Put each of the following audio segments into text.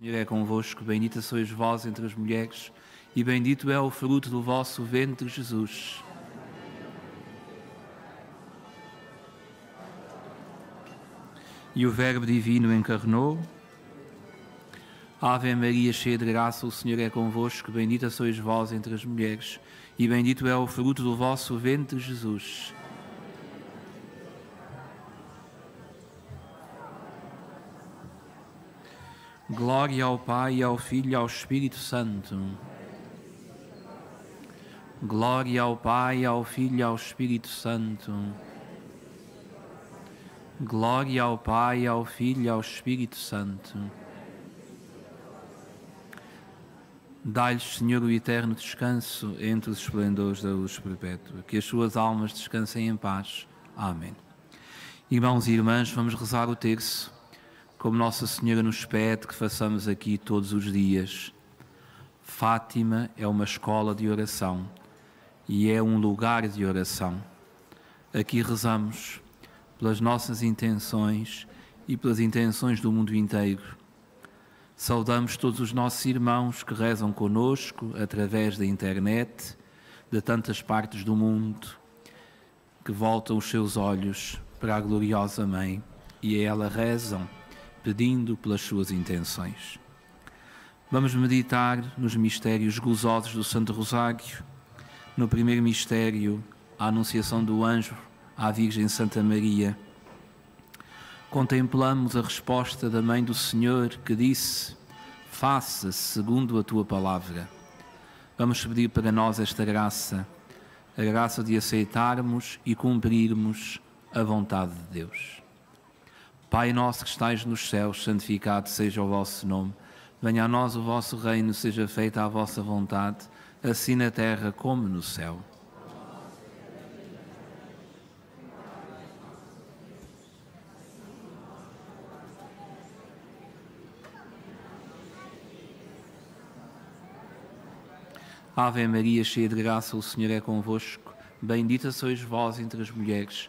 Senhor é convosco, bendita sois vós entre as mulheres, e bendito é o fruto do vosso ventre, Jesus. E o Verbo Divino encarnou. Ave Maria, cheia de graça, o Senhor é convosco, bendita sois vós entre as mulheres, e bendito é o fruto do vosso ventre, Jesus. Glória ao Pai, ao Filho e ao Espírito Santo. Glória ao Pai, ao Filho e ao Espírito Santo. Glória ao Pai, ao Filho e ao Espírito Santo. Dá-lhes, Senhor, o eterno descanso entre os esplendores da luz perpétua. Que as suas almas descansem em paz. Amém. Irmãos e irmãs, vamos rezar o terço como Nossa Senhora nos pede que façamos aqui todos os dias. Fátima é uma escola de oração e é um lugar de oração. Aqui rezamos pelas nossas intenções e pelas intenções do mundo inteiro. Saudamos todos os nossos irmãos que rezam conosco através da internet, de tantas partes do mundo, que voltam os seus olhos para a gloriosa Mãe e a ela rezam pedindo pelas suas intenções. Vamos meditar nos mistérios gozosos do Santo Rosário. No primeiro mistério, a Anunciação do Anjo à Virgem Santa Maria. Contemplamos a resposta da Mãe do Senhor que disse: Faça-se segundo a tua palavra. Vamos pedir para nós esta graça, a graça de aceitarmos e cumprirmos a vontade de Deus. Pai nosso que estais nos céus, santificado seja o vosso nome. Venha a nós o vosso reino, seja feita a vossa vontade, assim na terra como no céu. Ave Maria, cheia de graça, o Senhor é convosco. Bendita sois vós entre as mulheres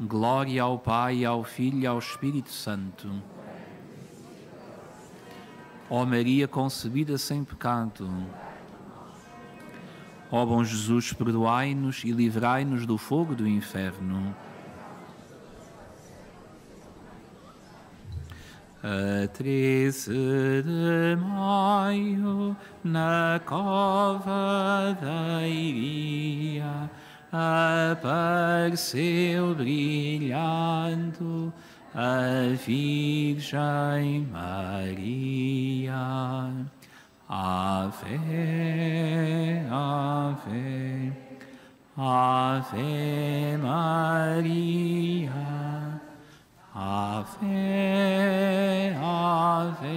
Glória ao Pai, ao Filho e ao Espírito Santo Ó Maria concebida sem pecado. Ó bom Jesus, perdoai-nos e livrai-nos do fogo do inferno. a 13 de maio, na cova da iria, apareceu brilhando a Virgem Maria. Ave, Ave, Ave Maria. Ave, Ave,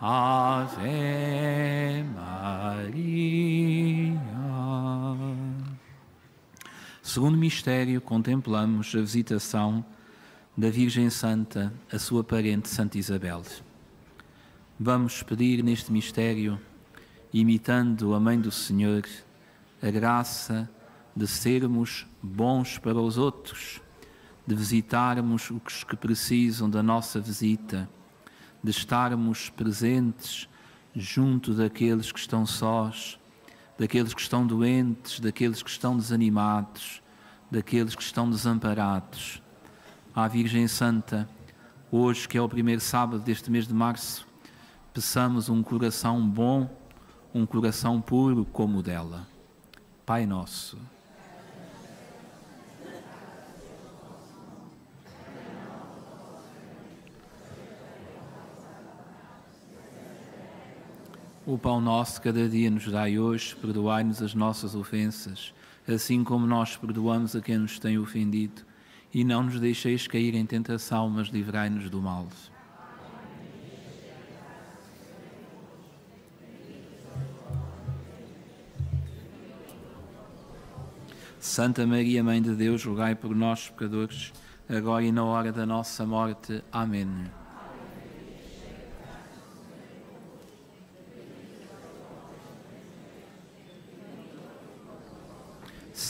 Ave Segundo mistério, contemplamos a visitação da Virgem Santa, a sua parente Santa Isabel. Vamos pedir neste mistério, imitando a Mãe do Senhor, a graça de sermos bons para os outros de visitarmos os que precisam da nossa visita, de estarmos presentes junto daqueles que estão sós, daqueles que estão doentes, daqueles que estão desanimados, daqueles que estão desamparados. À Virgem Santa, hoje que é o primeiro sábado deste mês de março, peçamos um coração bom, um coração puro como o dela. Pai nosso O pão nosso cada dia nos dai hoje, perdoai-nos as nossas ofensas, assim como nós perdoamos a quem nos tem ofendido, e não nos deixeis cair em tentação, mas livrai-nos do mal. Santa Maria, Mãe de Deus, rogai por nós, pecadores, agora e na hora da nossa morte. Amém.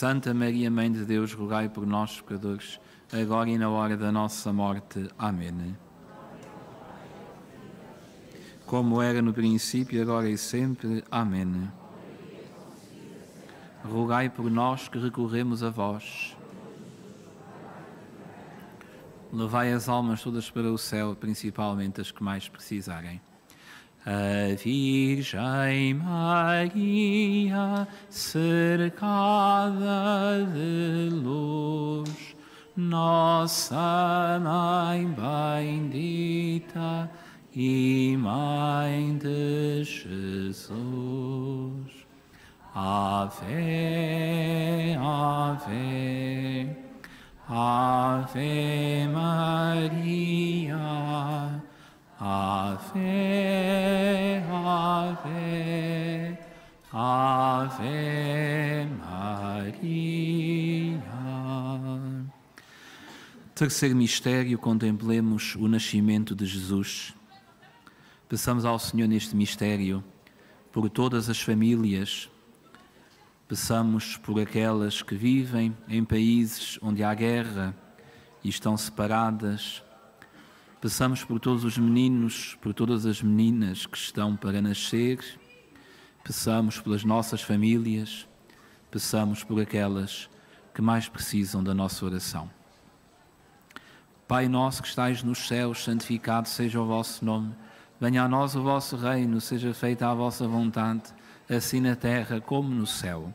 Santa Maria, Mãe de Deus, rogai por nós, pecadores, agora e na hora da nossa morte. Amém. Como era no princípio, agora e sempre. Amém. Rogai por nós que recorremos a vós. Levai as almas todas para o céu, principalmente as que mais precisarem. A Virgem Maria, cercada de luz, nossa Mãe bendita e Mãe de Jesus. Ave, Ave, Ave Maria. Ave, Ave, Ave Maria. Terceiro mistério, contemplemos o nascimento de Jesus. Peçamos ao Senhor neste mistério por todas as famílias, peçamos por aquelas que vivem em países onde há guerra e estão separadas, peçamos por todos os meninos, por todas as meninas que estão para nascer, peçamos pelas nossas famílias, peçamos por aquelas que mais precisam da nossa oração. Pai nosso que estais nos céus, santificado seja o vosso nome. Venha a nós o vosso reino, seja feita a vossa vontade, assim na terra como no céu.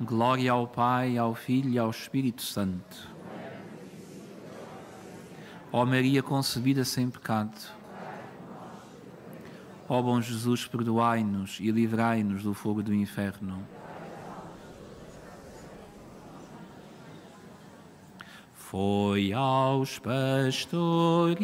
Glória ao Pai, ao Filho e ao Espírito Santo. Ó Maria concebida sem pecado. Ó bom Jesus, perdoai-nos e livrai-nos do fogo do inferno. Foi aos pastorinhos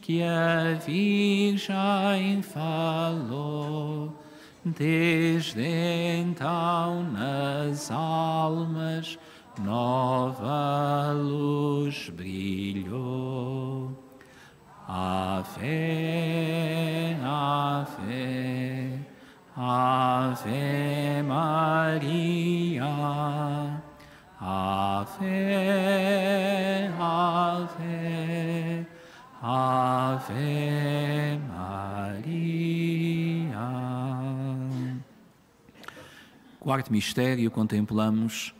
que a Virgem falou Desde então nas almas nova luz brilhou. Ave, Ave, Ave Maria, Ave, Ave, Ave Quarto mistério, contemplamos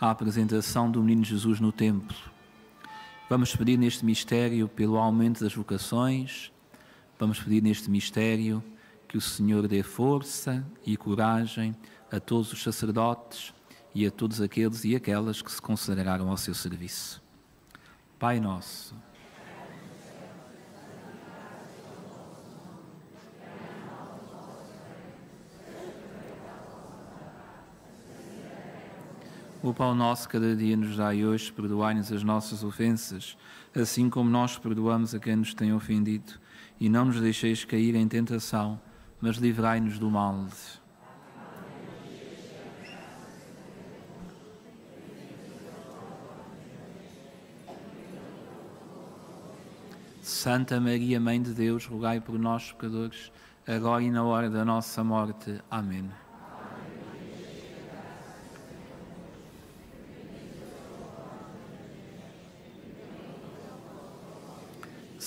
a apresentação do menino Jesus no templo. Vamos pedir neste mistério pelo aumento das vocações, vamos pedir neste mistério que o Senhor dê força e coragem a todos os sacerdotes e a todos aqueles e aquelas que se consagraram ao seu serviço. Pai nosso, O pão nosso cada dia nos dai hoje, perdoai-nos as nossas ofensas, assim como nós perdoamos a quem nos tem ofendido. E não nos deixeis cair em tentação, mas livrai-nos do mal. Santa Maria, Mãe de Deus, rogai por nós, pecadores, agora e na hora da nossa morte. Amém.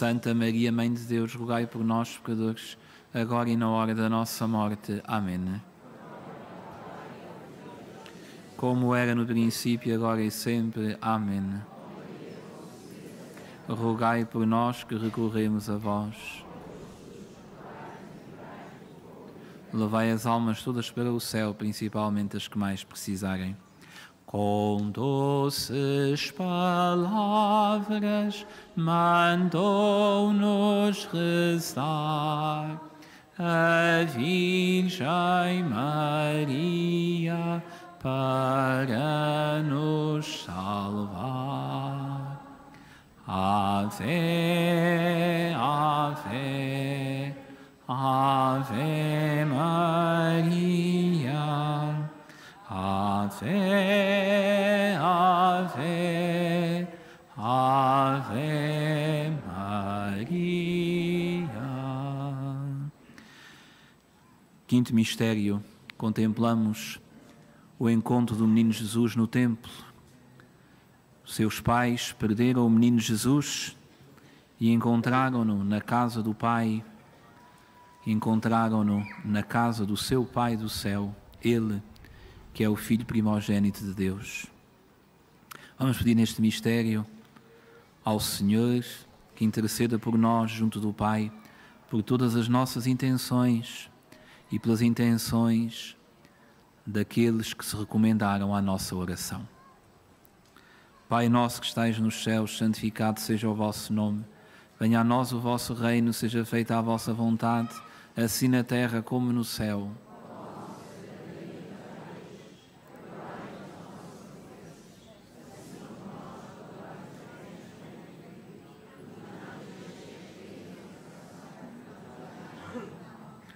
Santa Maria, Mãe de Deus, rogai por nós, pecadores, agora e na hora da nossa morte. Amém. Como era no princípio, agora e sempre. Amém. Rogai por nós que recorremos a vós. Levai as almas todas para o céu, principalmente as que mais precisarem. Com doces palavras mandou-nos rezar a Virgem Maria para nos salvar. Ave, Ave, Ave Maria. Ave, Ave, Ave Maria. Quinto mistério, contemplamos o encontro do menino Jesus no templo. Seus pais perderam o menino Jesus e encontraram-no na casa do Pai, encontraram-no na casa do seu Pai do céu, ele que é o Filho primogênito de Deus. Vamos pedir neste mistério ao Senhor que interceda por nós junto do Pai, por todas as nossas intenções e pelas intenções daqueles que se recomendaram à nossa oração. Pai nosso que estais nos céus, santificado seja o vosso nome. Venha a nós o vosso reino, seja feita a vossa vontade, assim na terra como no céu.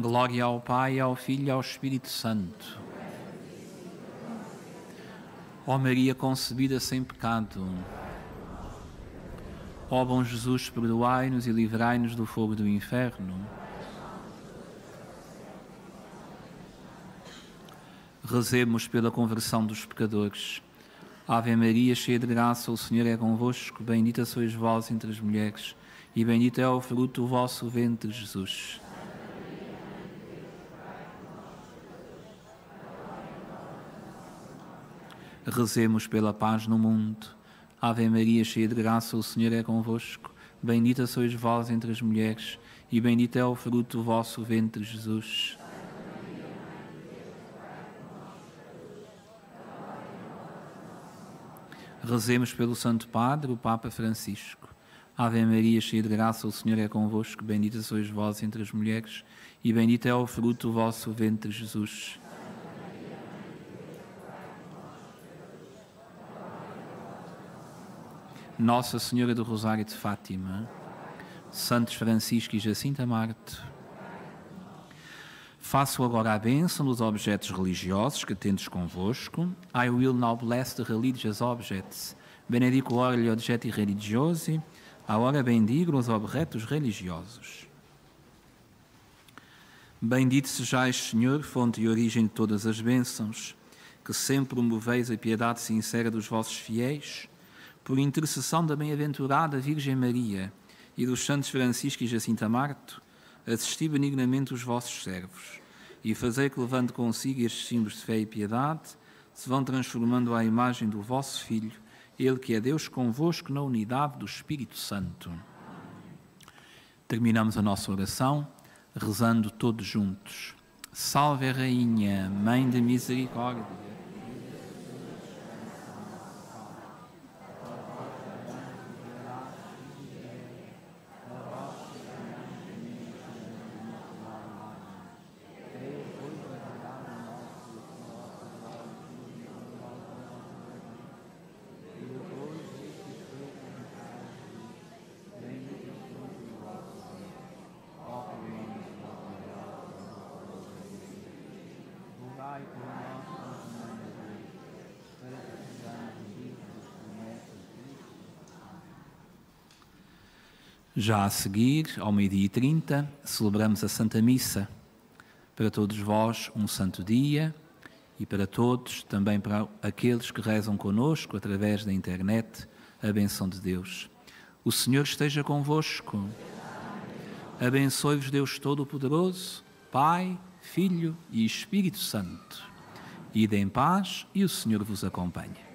Glória ao Pai, ao Filho e ao Espírito Santo. Ó Maria concebida sem pecado. Ó bom Jesus, perdoai-nos e livrai-nos do fogo do inferno. Rezemos pela conversão dos pecadores. Ave Maria, cheia de graça, o Senhor é convosco. Bendita sois vós entre as mulheres, e bendito é o fruto do vosso ventre, Jesus. Rezemos pela paz no mundo. Ave Maria, cheia de graça, o Senhor é convosco. Bendita sois vós entre as mulheres, e bendito é o fruto do vosso ventre, Jesus. Rezemos pelo Santo Padre, o Papa Francisco. Ave Maria, cheia de graça, o Senhor é convosco. Bendita sois vós entre as mulheres, e bendito é o fruto do vosso ventre, Jesus. Nossa Senhora do Rosário de Fátima, Santos Francisco e Jacinta Marte, faço agora a bênção dos objetos religiosos que tendes convosco. I will now bless the religious objects. Benedico ora gli oggetti religiosi. Agora bendigo os objetos religiosos. Bendito sejais, Senhor, fonte e origem de todas as bênçãos, que sempre promoveis a piedade sincera dos vossos fiéis por intercessão da bem-aventurada Virgem Maria e dos santos Francisco e Jacinta Marto, assisti benignamente os vossos servos e fazei que, levando consigo estes símbolos de fé e piedade, se vão transformando à imagem do vosso Filho, Ele que é Deus convosco na unidade do Espírito Santo. Terminamos a nossa oração rezando todos juntos. Salve Rainha, Mãe de Misericórdia Já a seguir, ao meio-dia e trinta, celebramos a Santa Missa. Para todos vós, um santo dia e para todos, também para aqueles que rezam conosco através da internet, a benção de Deus. O Senhor esteja convosco. Abençoe-vos Deus Todo-Poderoso, Pai, Filho e Espírito Santo. Ide em paz e o Senhor vos acompanhe.